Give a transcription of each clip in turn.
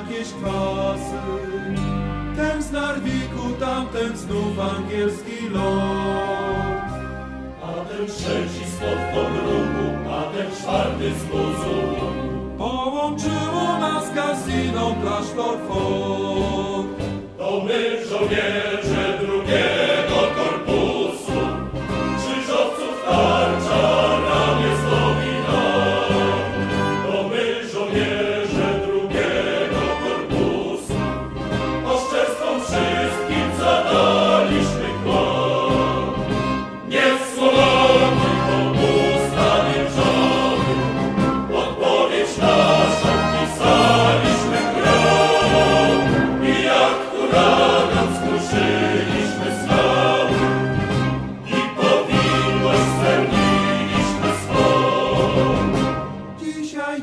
jakieś kwasy. Ten z Narwiku, tamten znów angielski lord. A ten trzeci spod pogrubu, a ten czwarty z Buzulu. Połączyło nas kasino klasztor fort.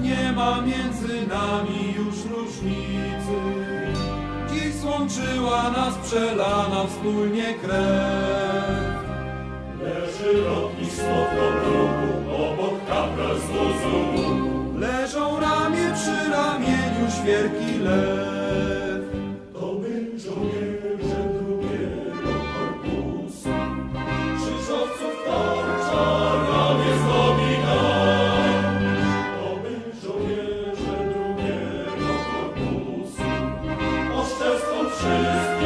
Nie ma między nami już różnicy. Dziś złączyła nas przelana wspólnie krew. Leży rotnik spod pogrubu, obok kapral z. Leżą ramię przy ramieniu świerki lew. wszyscy.